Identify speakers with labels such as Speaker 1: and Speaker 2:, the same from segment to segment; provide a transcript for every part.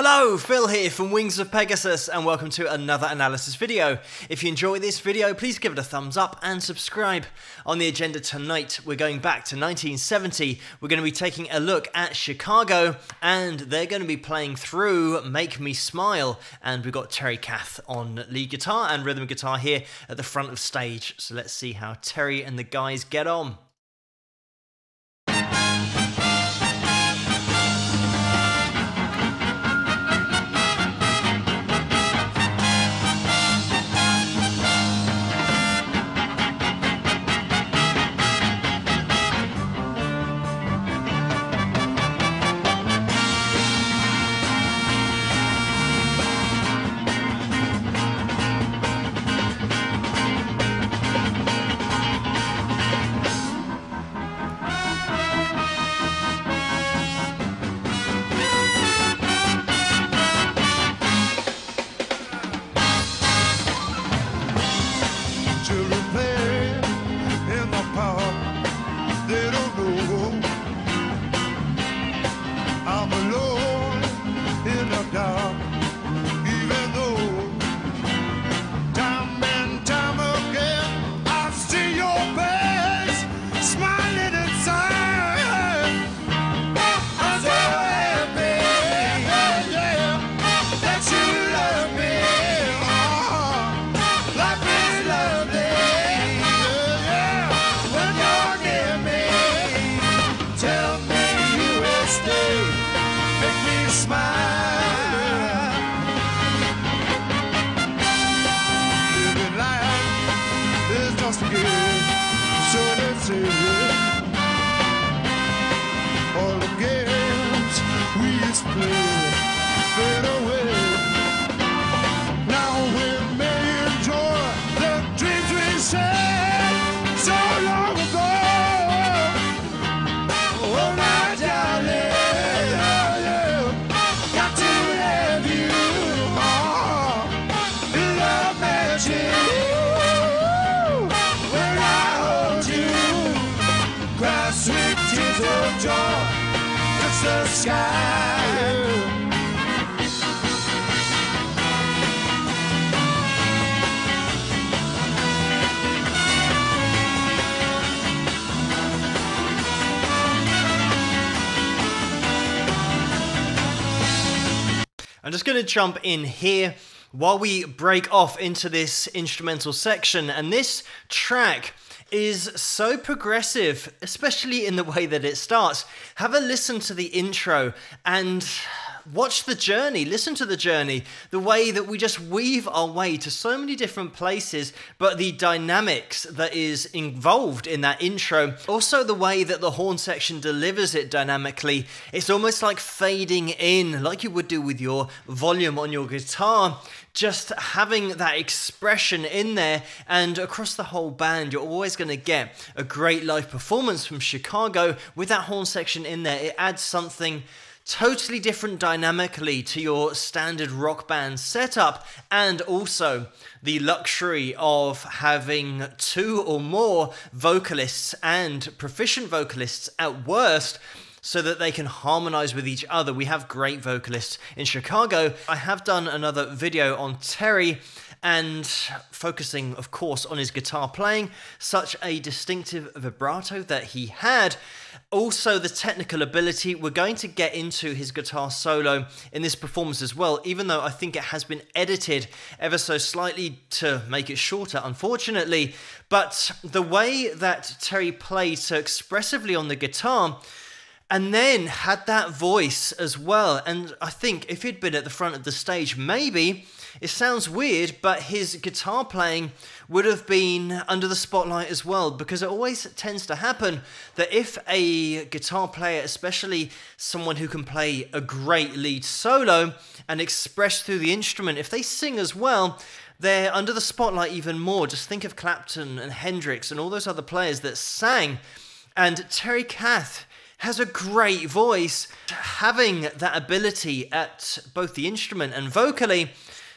Speaker 1: Hello, Phil here from Wings of Pegasus and welcome to another analysis video. If you enjoy this video, please give it a thumbs up and subscribe. On the agenda tonight, we're going back to 1970. We're going to be taking a look at Chicago and they're going to be playing through Make Me Smile and we've got Terry Kath on lead guitar and rhythm guitar here at the front of stage. So let's see how Terry and the guys get on. I'm just going to jump in here while we break off into this instrumental section. And this track is so progressive, especially in the way that it starts. Have a listen to the intro and watch the journey, listen to the journey, the way that we just weave our way to so many different places, but the dynamics that is involved in that intro, also the way that the horn section delivers it dynamically, it's almost like fading in, like you would do with your volume on your guitar. Just having that expression in there and across the whole band you're always going to get a great live performance from chicago. With that horn section in there it adds something totally different dynamically to your standard rock band setup, and also the luxury of having two or more vocalists and proficient vocalists at worst so that they can harmonize with each other. We have great vocalists in Chicago. I have done another video on Terry and focusing, of course, on his guitar playing, such a distinctive vibrato that he had. Also, the technical ability. We're going to get into his guitar solo in this performance as well, even though I think it has been edited ever so slightly to make it shorter, unfortunately. But the way that Terry played so expressively on the guitar and then had that voice as well. And I think if he'd been at the front of the stage, maybe it sounds weird, but his guitar playing would have been under the spotlight as well, because it always tends to happen that if a guitar player, especially someone who can play a great lead solo and express through the instrument, if they sing as well, they're under the spotlight even more. Just think of Clapton and Hendrix and all those other players that sang. And Terry Kath has a great voice. Having that ability at both the instrument and vocally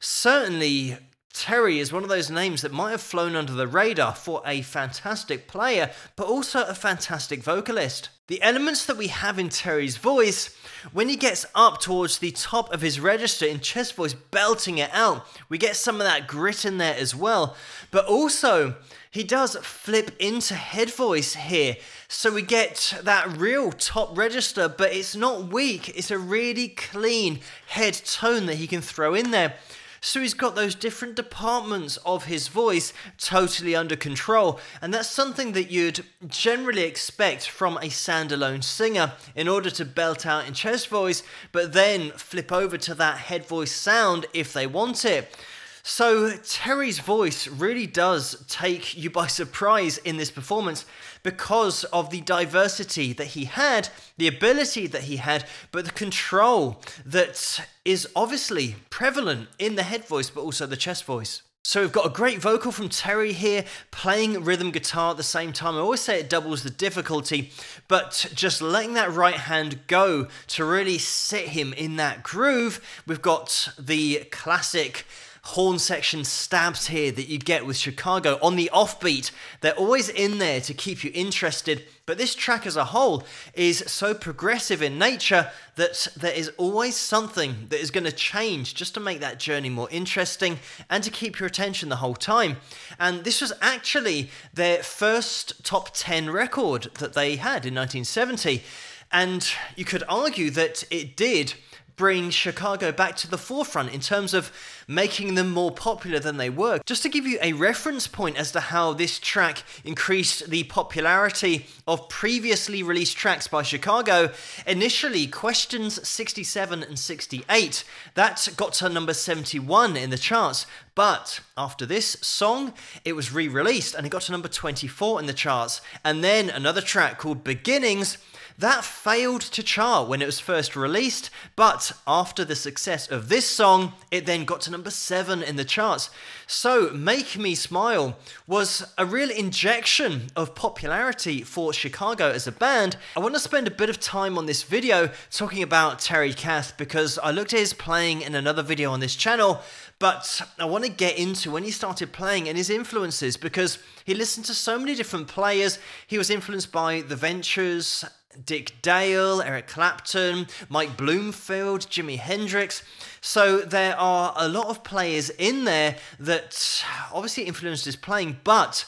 Speaker 1: certainly Terry is one of those names that might have flown under the radar for a fantastic player, but also a fantastic vocalist. The elements that we have in Terry's voice, when he gets up towards the top of his register in chest voice, belting it out, we get some of that grit in there as well. But also, he does flip into head voice here. So we get that real top register, but it's not weak. It's a really clean head tone that he can throw in there. So he's got those different departments of his voice totally under control. And that's something that you'd generally expect from a standalone singer in order to belt out in chest voice, but then flip over to that head voice sound if they want it. So Terry's voice really does take you by surprise in this performance because of the diversity that he had, the ability that he had, but the control that is obviously prevalent in the head voice but also the chest voice. So we've got a great vocal from Terry here, playing rhythm guitar at the same time. I always say it doubles the difficulty, but just letting that right hand go to really sit him in that groove. We've got the classic horn section stabs here that you get with Chicago on the offbeat. They're always in there to keep you interested, but this track as a whole is so progressive in nature that there is always something that is going to change just to make that journey more interesting and to keep your attention the whole time. And this was actually their first top 10 record that they had in 1970. And you could argue that it did bring Chicago back to the forefront in terms of making them more popular than they were. Just to give you a reference point as to how this track increased the popularity of previously released tracks by Chicago, initially Questions 67 and 68, that got to number 71 in the charts. But after this song, it was re released and it got to number 24 in the charts. And then another track called Beginnings that failed to chart when it was first released, but after the success of this song, it then got to number 7 in the charts. So, Make Me Smile was a real injection of popularity for Chicago as a band. I want to spend a bit of time on this video talking about Terry Kath because I looked at his playing in another video on this channel, but I want to get into when he started playing and his influences because he listened to so many different players. He was influenced by The Ventures Dick Dale, Eric Clapton, Mike Bloomfield, Jimi Hendrix. So there are a lot of players in there that obviously influenced his playing, but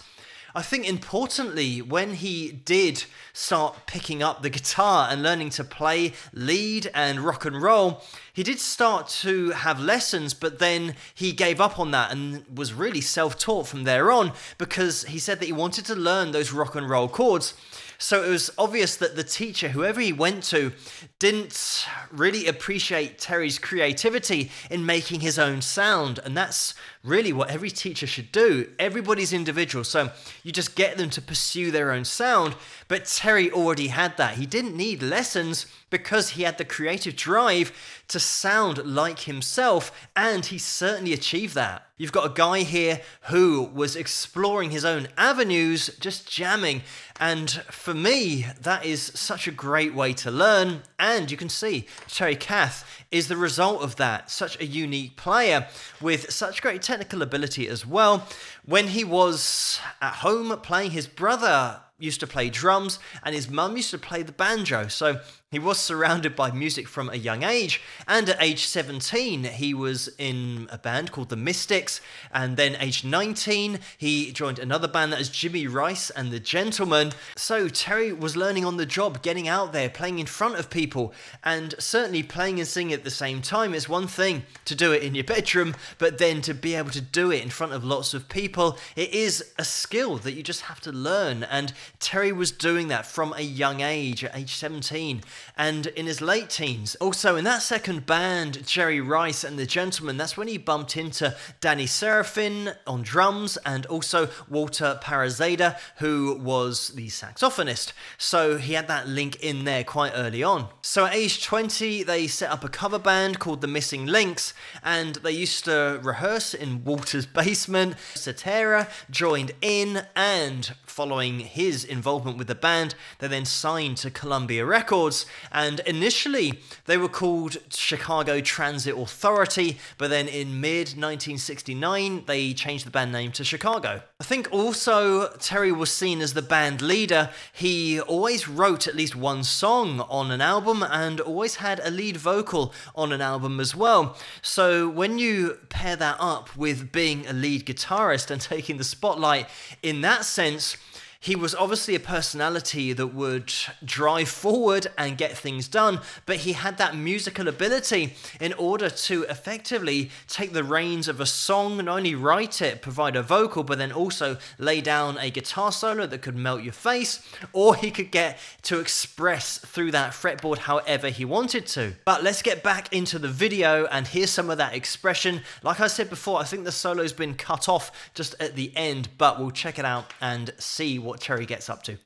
Speaker 1: I think importantly, when he did start picking up the guitar and learning to play lead and rock and roll, he did start to have lessons, but then he gave up on that and was really self taught from there on because he said that he wanted to learn those rock and roll chords. So it was obvious that the teacher, whoever he went to, didn't really appreciate Terry's creativity in making his own sound. And that's really what every teacher should do. Everybody's individual. So you just get them to pursue their own sound. But Terry already had that. He didn't need lessons because he had the creative drive to sound like himself, and he certainly achieved that. You've got a guy here who was exploring his own avenues, just jamming, and for me, that is such a great way to learn. And you can see Terry Kath is the result of that. Such a unique player with such great technical ability as well. When he was at home playing, his brother used to play drums and his mum used to play the banjo. So he was surrounded by music from a young age, and at age 17, he was in a band called the Mystics. And then, age 19, he joined another band that is Jimmy Rice and the Gentlemen. So, Terry was learning on the job, getting out there, playing in front of people, and certainly playing and singing at the same time is one thing to do it in your bedroom, but then to be able to do it in front of lots of people, it is a skill that you just have to learn. And Terry was doing that from a young age, at age 17 and in his late teens. Also, in that second band, Jerry Rice and the Gentlemen, that's when he bumped into Danny Seraphine on drums and also Walter Parazaider, who was the saxophonist. So he had that link in there quite early on. So at age 20, they set up a cover band called The Missing Links, and they used to rehearse in Walter's basement. Cetera joined in, and following his involvement with the band, they then signed to Columbia Records and initially they were called Chicago Transit Authority, but then in mid 1969 they changed the band name to Chicago. I think also Terry was seen as the band leader. He always wrote at least one song on an album and always had a lead vocal on an album as well. So when you pair that up with being a lead guitarist and taking the spotlight in that sense, he was obviously a personality that would drive forward and get things done, but he had that musical ability in order to effectively take the reins of a song, not only write it, provide a vocal, but then also lay down a guitar solo that could melt your face, or he could get to express through that fretboard however he wanted to. But let's get back into the video and hear some of that expression. Like I said before, I think the solo's been cut off just at the end, but we'll check it out and see what what Terry gets up to.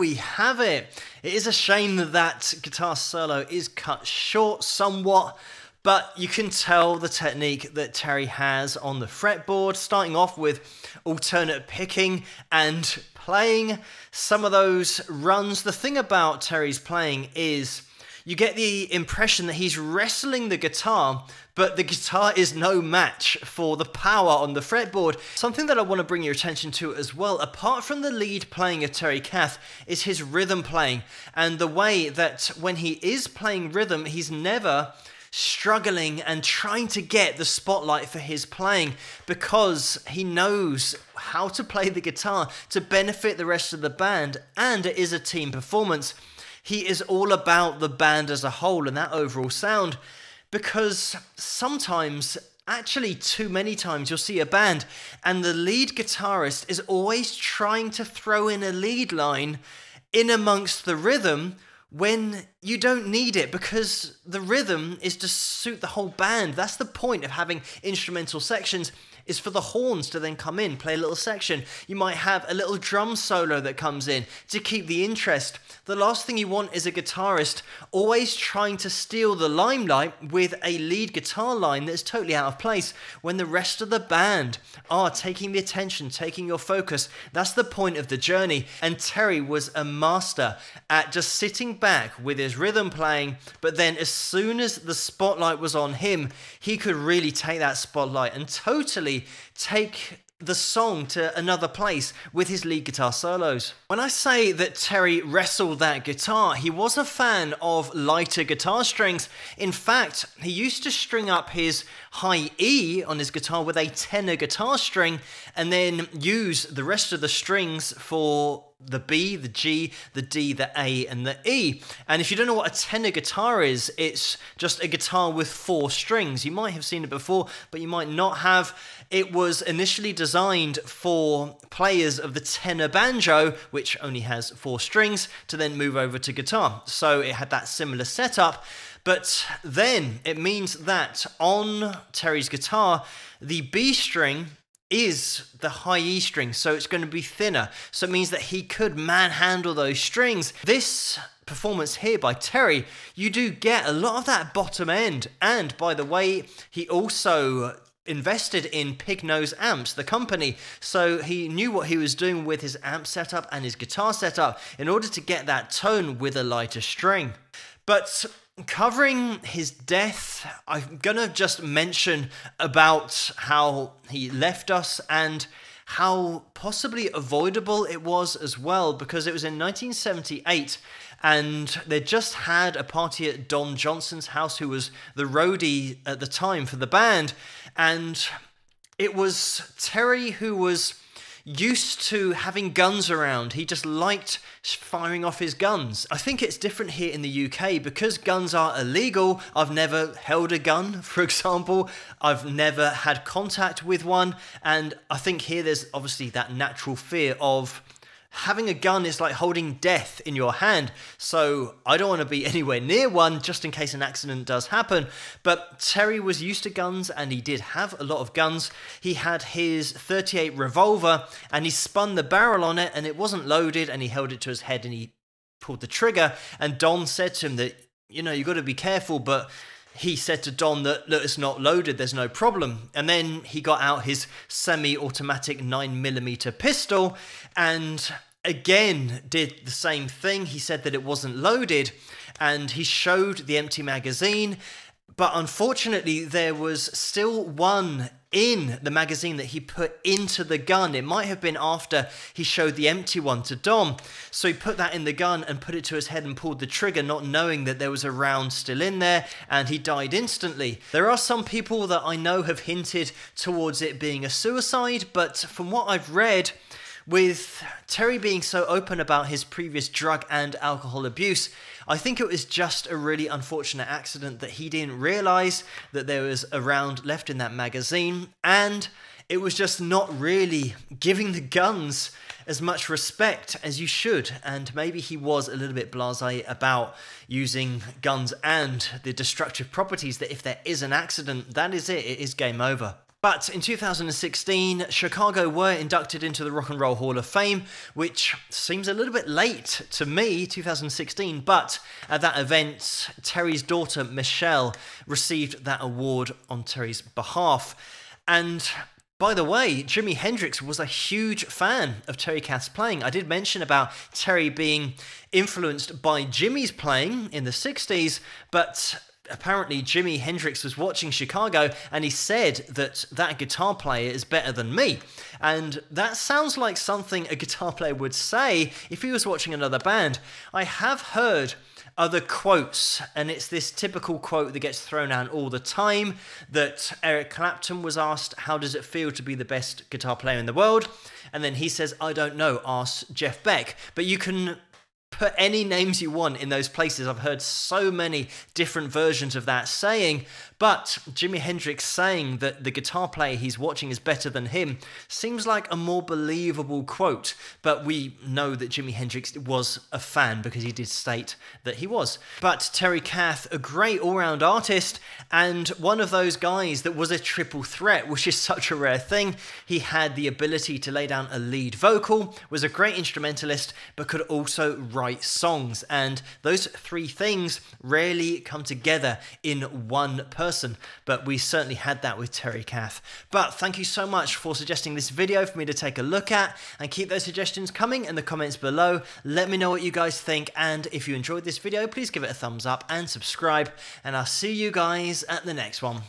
Speaker 1: We have it. It is a shame that that guitar solo is cut short somewhat, but you can tell the technique that Terry has on the fretboard, starting off with alternate picking and playing some of those runs. The thing about Terry's playing is you get the impression that he's wrestling the guitar, but the guitar is no match for the power on the fretboard. Something that I want to bring your attention to as well, apart from the lead playing of Terry Kath, is his rhythm playing and the way that when he is playing rhythm, he's never struggling and trying to get the spotlight for his playing because he knows how to play the guitar to benefit the rest of the band and it is a team performance. He is all about the band as a whole and that overall sound because sometimes actually too many times you'll see a band and the lead guitarist is always trying to throw in a lead line in amongst the rhythm when you don't need it because the rhythm is to suit the whole band that's the point of having instrumental sections is for the horns to then come in, play a little section. You might have a little drum solo that comes in to keep the interest. The last thing you want is a guitarist always trying to steal the limelight with a lead guitar line that's totally out of place when the rest of the band are taking the attention, taking your focus. That's the point of the journey. And Terry was a master at just sitting back with his rhythm playing, but then as soon as the spotlight was on him, he could really take that spotlight and totally take the song to another place with his lead guitar solos. When I say that Terry wrestled that guitar, he was a fan of lighter guitar strings. In fact, he used to string up his high E on his guitar with a tenor guitar string and then use the rest of the strings for the B, the G, the D, the A, and the E. And if you don't know what a tenor guitar is, it's just a guitar with four strings. You might have seen it before, but you might not have. It was initially designed for players of the tenor banjo, which only has four strings, to then move over to guitar. So it had that similar setup. But then it means that on Terry's guitar, the B string is the high E string, so it's going to be thinner. So it means that he could manhandle those strings. This performance here by Terry, you do get a lot of that bottom end. And by the way, he also invested in Pignose Amps, the company, so he knew what he was doing with his amp setup and his guitar setup in order to get that tone with a lighter string. But covering his death, I'm gonna just mention about how he left us and how possibly avoidable it was as well, because it was in 1978 and they just had a party at Don Johnson's house, who was the roadie at the time for the band, and it was Terry who was used to having guns around. He just liked firing off his guns. I think it's different here in the UK because guns are illegal. I've never held a gun, for example. I've never had contact with one. And I think here there's obviously that natural fear of having a gun is like holding death in your hand. So I don't want to be anywhere near one just in case an accident does happen. But Terry was used to guns and he did have a lot of guns. He had his 38 revolver and he spun the barrel on it and it wasn't loaded and he held it to his head and he pulled the trigger. And Don said to him that, you know, you got to be careful, but he said to Don that, look, it's not loaded, there's no problem. And then he got out his semi automatic 9mm pistol and again did the same thing. He said that it wasn't loaded and he showed the empty magazine. But unfortunately, there was still one in the magazine that he put into the gun. It might have been after he showed the empty one to Don. So he put that in the gun and put it to his head and pulled the trigger, not knowing that there was a round still in there, and he died instantly. There are some people that I know have hinted towards it being a suicide, but from what I've read, with Terry being so open about his previous drug and alcohol abuse, I think it was just a really unfortunate accident that he didn't realize that there was a round left in that magazine, and it was just not really giving the guns as much respect as you should. And maybe he was a little bit blase about using guns and the destructive properties that if there is an accident, that is it, it is game over. But in 2016, Chicago were inducted into the Rock and Roll Hall of Fame, which seems a little bit late to me, 2016. But at that event, Terry's daughter, Michelle, received that award on Terry's behalf. And by the way, Jimi Hendrix was a huge fan of Terry Kath's playing. I did mention about Terry being influenced by Jimmy's playing in the 60s, but apparently Jimi Hendrix was watching Chicago and he said that that guitar player is better than me. And that sounds like something a guitar player would say if he was watching another band. I have heard other quotes, and it's this typical quote that gets thrown out all the time that Eric Clapton was asked, How does it feel to be the best guitar player in the world? And then he says, I don't know, ask Jeff Beck. But you can put any names you want in those places. I've heard so many different versions of that saying, but Jimi Hendrix saying that the guitar player he's watching is better than him seems like a more believable quote. But we know that Jimi Hendrix was a fan because he did state that he was. But Terry Kath, a great all round artist, and one of those guys that was a triple threat, which is such a rare thing. He had the ability to lay down a lead vocal, was a great instrumentalist, but could also write songs. And those three things rarely come together in one person but we certainly had that with Terry Kath. But thank you so much for suggesting this video for me to take a look at, and keep those suggestions coming in the comments below. Let me know what you guys think, and if you enjoyed this video, please give it a thumbs up and subscribe, and I'll see you guys at the next one.